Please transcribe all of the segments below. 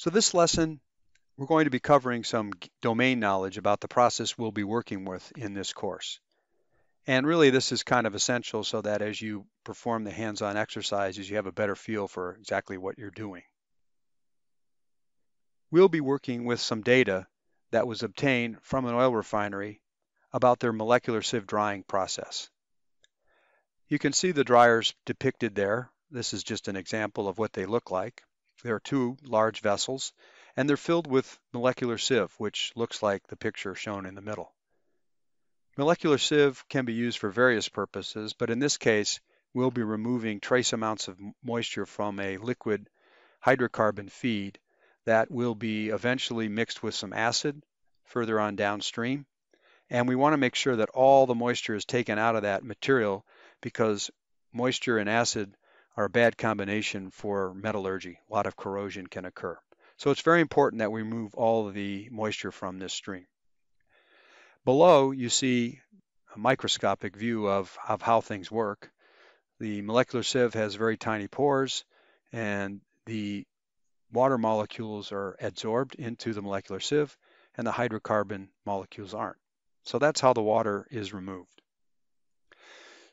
So this lesson, we're going to be covering some domain knowledge about the process we'll be working with in this course. And really this is kind of essential so that as you perform the hands-on exercises, you have a better feel for exactly what you're doing. We'll be working with some data that was obtained from an oil refinery about their molecular sieve drying process. You can see the dryers depicted there. This is just an example of what they look like. There are two large vessels, and they're filled with molecular sieve, which looks like the picture shown in the middle. Molecular sieve can be used for various purposes, but in this case, we'll be removing trace amounts of moisture from a liquid hydrocarbon feed that will be eventually mixed with some acid further on downstream. And we want to make sure that all the moisture is taken out of that material because moisture and acid are a bad combination for metallurgy. A lot of corrosion can occur. So it's very important that we remove all of the moisture from this stream. Below, you see a microscopic view of, of how things work. The molecular sieve has very tiny pores, and the water molecules are adsorbed into the molecular sieve, and the hydrocarbon molecules aren't. So that's how the water is removed.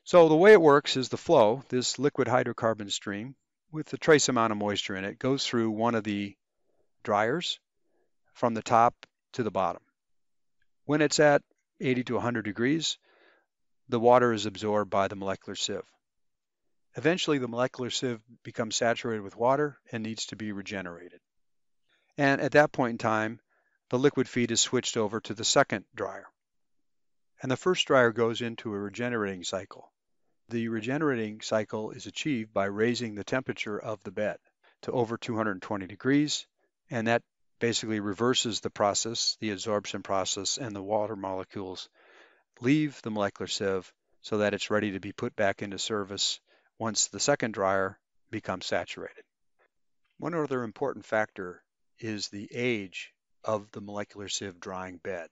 So the way it works is the flow, this liquid hydrocarbon stream with a trace amount of moisture in it goes through one of the dryers from the top to the bottom. When it's at 80 to 100 degrees, the water is absorbed by the molecular sieve. Eventually, the molecular sieve becomes saturated with water and needs to be regenerated. And at that point in time, the liquid feed is switched over to the second dryer. And the first dryer goes into a regenerating cycle. The regenerating cycle is achieved by raising the temperature of the bed to over 220 degrees, and that basically reverses the process, the adsorption process, and the water molecules leave the molecular sieve so that it's ready to be put back into service once the second dryer becomes saturated. One other important factor is the age of the molecular sieve drying bed.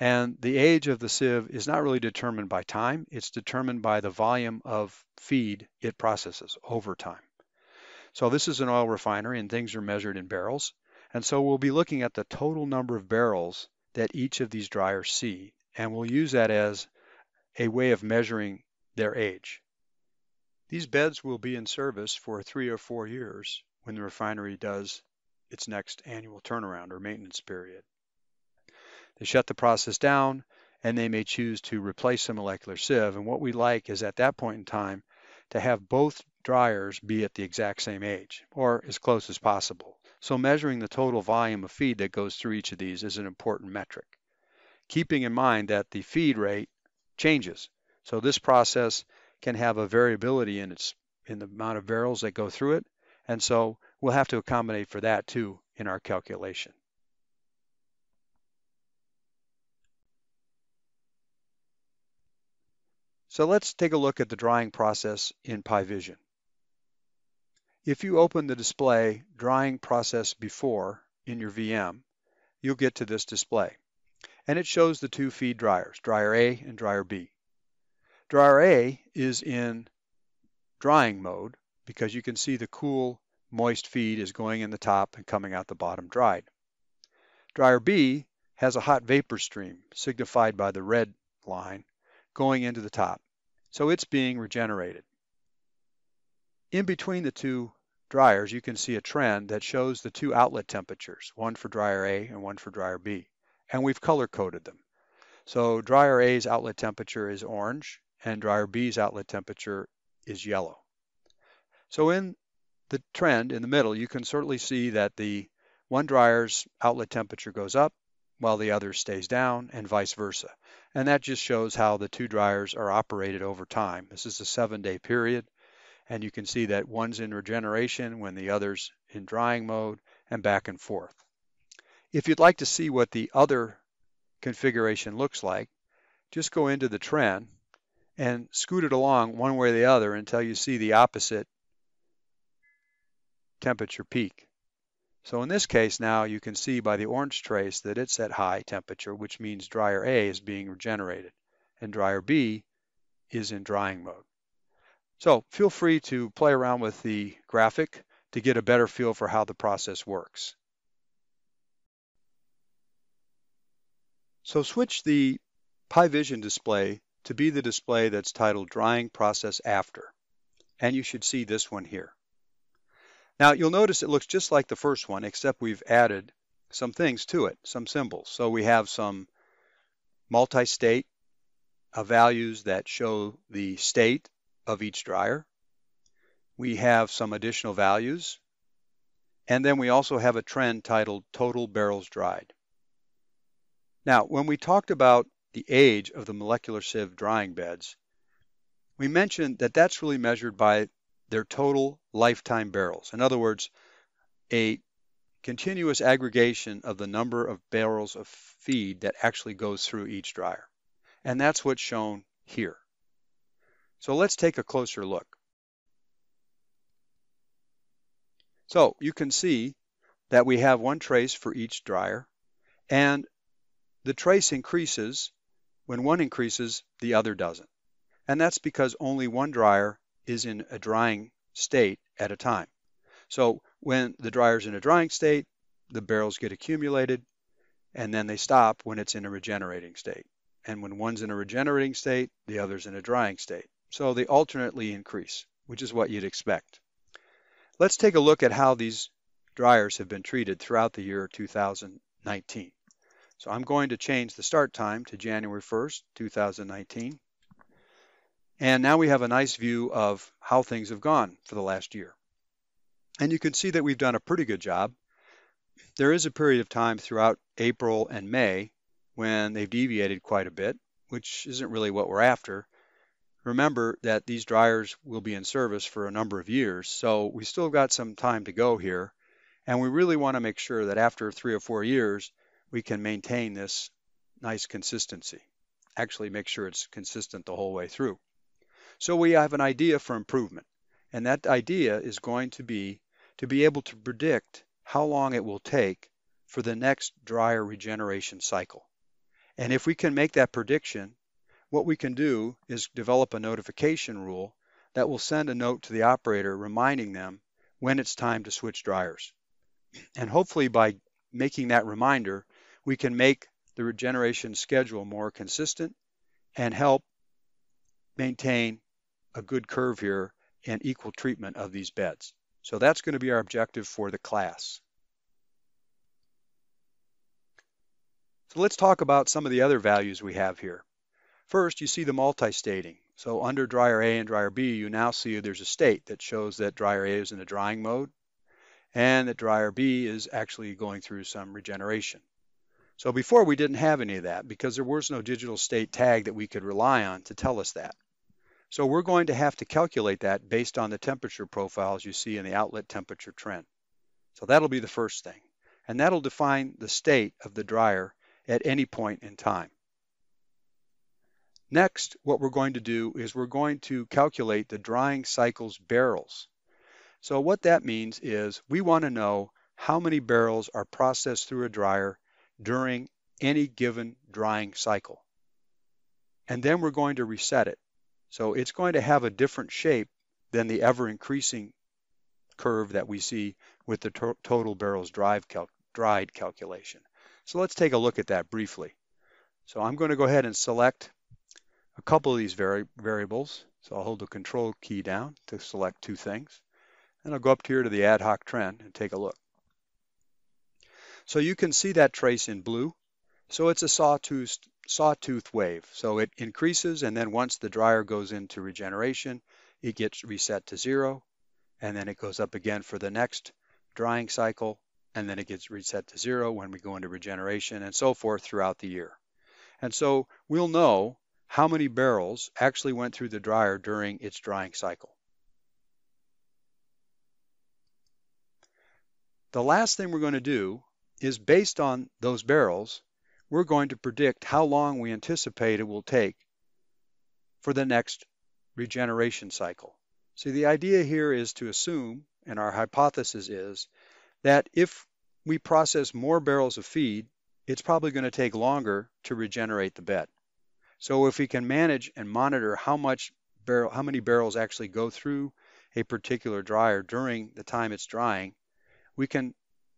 And the age of the sieve is not really determined by time, it's determined by the volume of feed it processes over time. So this is an oil refinery and things are measured in barrels. And so we'll be looking at the total number of barrels that each of these dryers see, and we'll use that as a way of measuring their age. These beds will be in service for three or four years when the refinery does its next annual turnaround or maintenance period. They shut the process down and they may choose to replace the molecular sieve. And what we like is at that point in time to have both dryers be at the exact same age or as close as possible. So measuring the total volume of feed that goes through each of these is an important metric. Keeping in mind that the feed rate changes. So this process can have a variability in its in the amount of barrels that go through it. And so we'll have to accommodate for that too in our calculation. So let's take a look at the drying process in PI Vision. If you open the display drying process before in your VM, you'll get to this display. And it shows the two feed dryers, dryer A and dryer B. Dryer A is in drying mode because you can see the cool, moist feed is going in the top and coming out the bottom dried. Dryer B has a hot vapor stream, signified by the red line, going into the top. So it's being regenerated. In between the two dryers, you can see a trend that shows the two outlet temperatures, one for dryer A and one for dryer B. And we've color coded them. So dryer A's outlet temperature is orange and dryer B's outlet temperature is yellow. So in the trend in the middle, you can certainly see that the one dryer's outlet temperature goes up while the other stays down and vice versa. And that just shows how the two dryers are operated over time. This is a seven day period and you can see that one's in regeneration when the other's in drying mode and back and forth. If you'd like to see what the other configuration looks like, just go into the trend and scoot it along one way or the other until you see the opposite temperature peak. So in this case now you can see by the orange trace that it's at high temperature, which means dryer A is being regenerated and dryer B is in drying mode. So feel free to play around with the graphic to get a better feel for how the process works. So switch the PI Vision display to be the display that's titled Drying Process After. And you should see this one here. Now you'll notice it looks just like the first one, except we've added some things to it, some symbols. So we have some multi-state uh, values that show the state of each dryer. We have some additional values. And then we also have a trend titled Total Barrels Dried. Now, when we talked about the age of the molecular sieve drying beds, we mentioned that that's really measured by their total lifetime barrels. In other words, a continuous aggregation of the number of barrels of feed that actually goes through each dryer. And that's what's shown here. So let's take a closer look. So you can see that we have one trace for each dryer and the trace increases when one increases, the other doesn't. And that's because only one dryer is in a drying state at a time. So when the dryer's in a drying state, the barrels get accumulated and then they stop when it's in a regenerating state. And when one's in a regenerating state, the other's in a drying state. So they alternately increase, which is what you'd expect. Let's take a look at how these dryers have been treated throughout the year 2019. So I'm going to change the start time to January 1st, 2019. And now we have a nice view of how things have gone for the last year. And you can see that we've done a pretty good job. There is a period of time throughout April and May when they've deviated quite a bit, which isn't really what we're after. Remember that these dryers will be in service for a number of years, so we still got some time to go here. And we really want to make sure that after three or four years, we can maintain this nice consistency. Actually make sure it's consistent the whole way through. So we have an idea for improvement. And that idea is going to be to be able to predict how long it will take for the next dryer regeneration cycle. And if we can make that prediction, what we can do is develop a notification rule that will send a note to the operator reminding them when it's time to switch dryers. And hopefully by making that reminder, we can make the regeneration schedule more consistent and help maintain a good curve here and equal treatment of these beds. So that's going to be our objective for the class. So let's talk about some of the other values we have here. First, you see the multi-stating. So under dryer A and dryer B, you now see there's a state that shows that dryer A is in a drying mode and that dryer B is actually going through some regeneration. So before we didn't have any of that because there was no digital state tag that we could rely on to tell us that. So we're going to have to calculate that based on the temperature profiles you see in the outlet temperature trend. So that'll be the first thing. And that'll define the state of the dryer at any point in time. Next, what we're going to do is we're going to calculate the drying cycle's barrels. So what that means is we want to know how many barrels are processed through a dryer during any given drying cycle. And then we're going to reset it. So it's going to have a different shape than the ever increasing curve that we see with the to total barrels cal dried calculation. So let's take a look at that briefly. So I'm going to go ahead and select a couple of these vari variables. So I'll hold the control key down to select two things. And I'll go up here to the ad hoc trend and take a look. So you can see that trace in blue. So it's a sawtooth, sawtooth wave. So it increases and then once the dryer goes into regeneration, it gets reset to zero and then it goes up again for the next drying cycle and then it gets reset to zero when we go into regeneration and so forth throughout the year. And so we'll know how many barrels actually went through the dryer during its drying cycle. The last thing we're going to do is based on those barrels, we're going to predict how long we anticipate it will take for the next regeneration cycle. See, the idea here is to assume, and our hypothesis is, that if we process more barrels of feed, it's probably going to take longer to regenerate the bed. So if we can manage and monitor how much barrel, how many barrels actually go through a particular dryer during the time it's drying, we can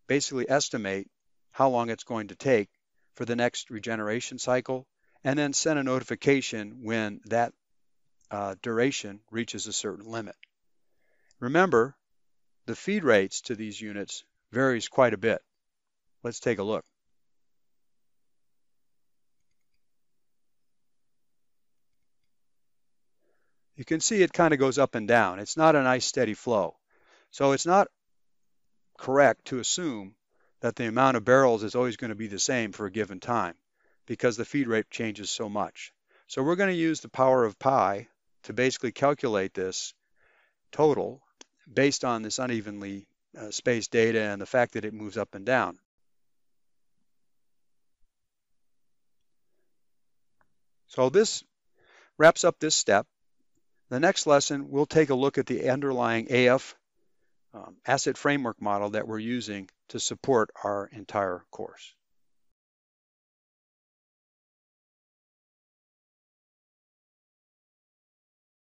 basically estimate how long it's going to take for the next regeneration cycle and then send a notification when that uh, duration reaches a certain limit. Remember, the feed rates to these units varies quite a bit. Let's take a look. You can see it kind of goes up and down. It's not a nice steady flow. So it's not correct to assume that the amount of barrels is always going to be the same for a given time because the feed rate changes so much. So we're going to use the power of pi to basically calculate this total based on this unevenly uh, spaced data and the fact that it moves up and down. So this wraps up this step. The next lesson, we'll take a look at the underlying AF um, asset framework model that we're using to support our entire course.